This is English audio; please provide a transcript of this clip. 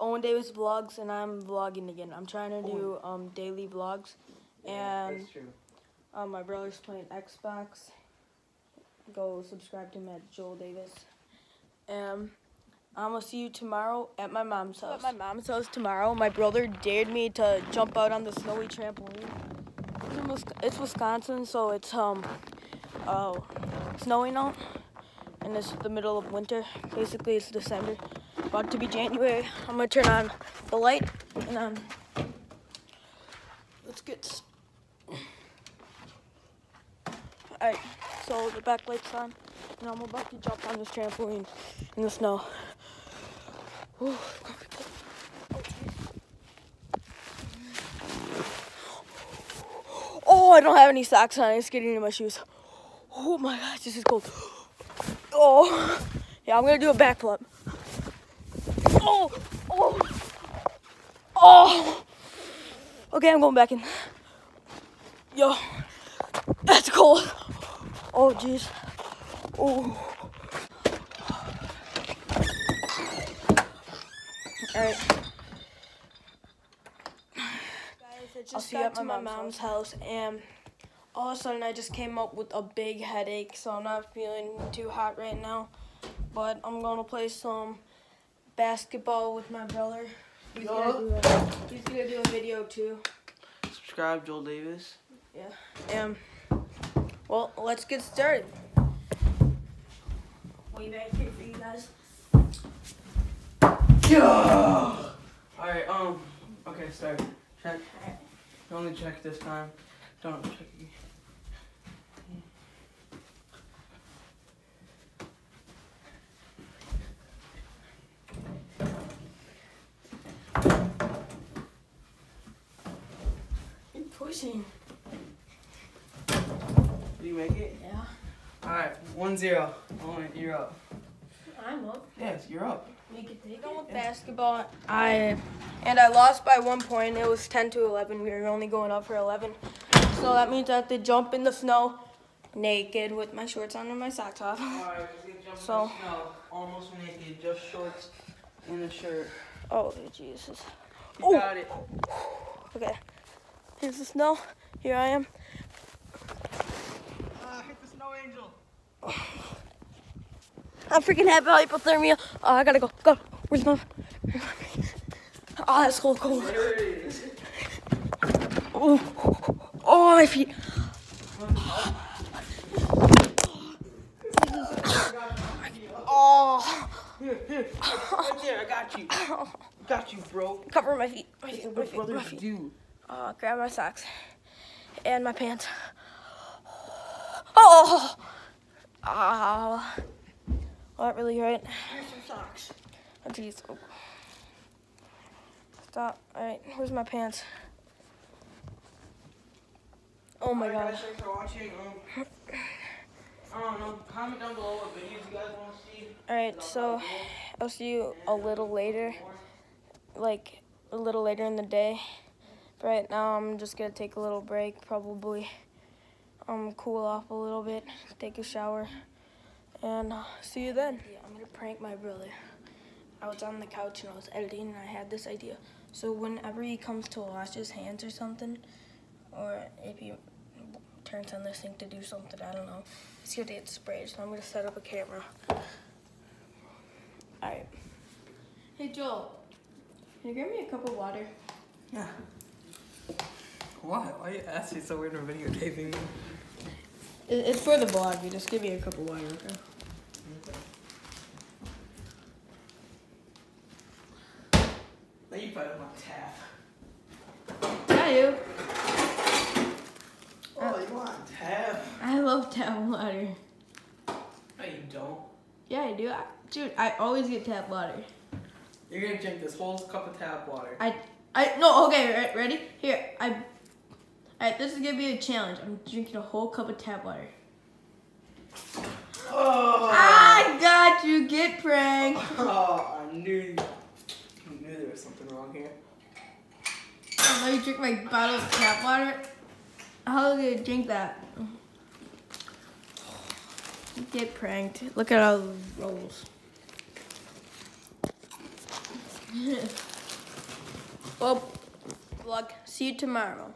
Owen Davis Vlogs, and I'm vlogging again. I'm trying to do um, daily vlogs, and That's true. um, my brother's playing Xbox. Go subscribe to him at Joel Davis. And I'm gonna see you tomorrow at my mom's house. At my mom's house tomorrow. My brother dared me to jump out on the snowy trampoline. It's, it's Wisconsin, so it's um, uh, snowing out, and it's the middle of winter. Basically, it's December, about to be January. I'm gonna turn on the light, and um, let's get. Alright, so the back light's on, and I'm about to jump on this trampoline in the snow. Ooh. Oh, I don't have any socks on. It's getting in my shoes. Oh my gosh, this is cold. Oh, yeah, I'm gonna do a backflip. Oh, oh, oh. Okay, I'm going back in. Yo, that's cold. Oh, jeez. Oh. Alright. Guys, I just I'll see got to my mom's mom's house and all of a sudden I just came up with a big headache, so I'm not feeling too hot right now. But I'm gonna play some basketball with my brother. He's, gonna do, a, he's gonna do a video too. Subscribe, Joel Davis. Yeah. Um, well, let's get started. Way back here for you guys. Yeah. All right. Um. Okay. Start. Check. Only check this time. Don't check. Pushing. Did you make it? Yeah. All right. One zero. Owen, you're up. I'm up. Yes, you're up. Make it take with basketball. I and I lost by one point. It was ten to eleven. We were only going up for eleven. So that means I have to jump in the snow naked with my shorts on and my socks off. All right. We're gonna jump So- in the snow. Almost naked. Just shorts and a shirt. Oh Jesus. You Oh. got it. Okay. Here's the snow. Here I am. Ah, hit the snow angel. I'm freaking have hypothermia. Oh, I gotta go. Go. Where's my? Where's my oh, that's cold, cold. There it is. Oh, oh, my feet. Oh, Here, here. Right there. I got you. Got you, bro. cover my feet. My feet. what My feet. My feet. Uh, grab my socks and my pants. Oh, oh, that really hurt. Here's some socks. Oh, jeez. Oh. Stop. All right, where's my pants? Oh my Alright, god. guys, thanks for watching. Um, I don't know. Comment down below what videos you guys want to see. All right, so I'll see you a little later, like a little later in the day. But right now, I'm just gonna take a little break, probably um cool off a little bit, take a shower, and uh, see you then. Yeah, I'm gonna prank my brother. I was on the couch and I was editing, and I had this idea. So whenever he comes to wash his hands or something, or if he turns on this thing to do something, I don't know, he's gonna get sprayed. So I'm gonna set up a camera. Alright. Hey Joel, can you grab me a cup of water? Yeah. Why? Why are you asking so weird for videotaping It's for the vlog. You just give me a cup of water, okay? Now you put on my tap. I do. Oh, you want tap? I love tap water. No, you don't. Yeah, I do. I, dude, I always get tap water. You're gonna drink this whole cup of tap water. I, I no. Okay, ready? Here, I. Alright, this is gonna be a challenge. I'm drinking a whole cup of tap water. Oh! I got you. Get pranked. Oh, I knew. I knew there was something wrong here. Oh, let me drink my bottle of tap water. How do you drink that? Get pranked. Look at all those rolls. well, oh, vlog. See you tomorrow.